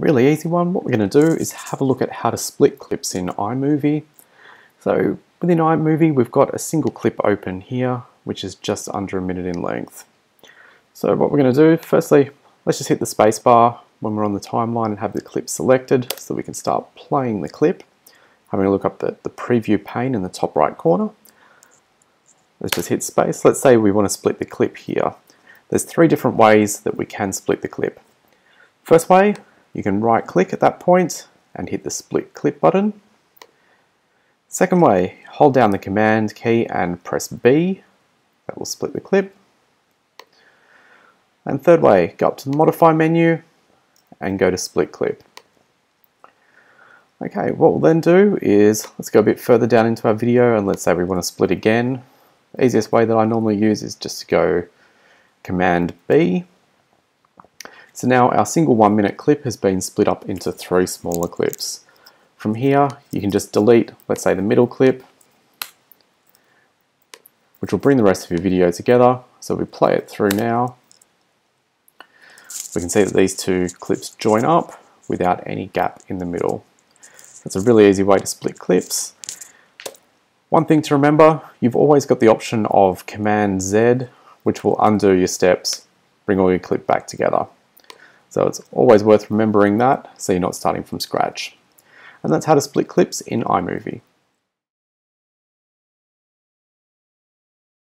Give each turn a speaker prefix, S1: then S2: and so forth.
S1: Really easy one. What we're going to do is have a look at how to split clips in iMovie. So within iMovie, we've got a single clip open here, which is just under a minute in length. So what we're going to do, firstly, let's just hit the spacebar when we're on the timeline and have the clip selected so we can start playing the clip. Having a look up the, the preview pane in the top right corner. Let's just hit space. Let's say we want to split the clip here. There's three different ways that we can split the clip. First way, you can right click at that point and hit the split clip button. Second way, hold down the command key and press B. That will split the clip. And third way, go up to the modify menu and go to split clip. Okay, what we'll then do is, let's go a bit further down into our video and let's say we want to split again. The easiest way that I normally use is just to go Command B. So now our single one minute clip has been split up into three smaller clips. From here, you can just delete, let's say the middle clip, which will bring the rest of your video together. So we play it through now. We can see that these two clips join up without any gap in the middle. That's a really easy way to split clips. One thing to remember, you've always got the option of Command Z, which will undo your steps, bring all your clip back together. So it's always worth remembering that so you're not starting from scratch. And that's how to split clips in iMovie.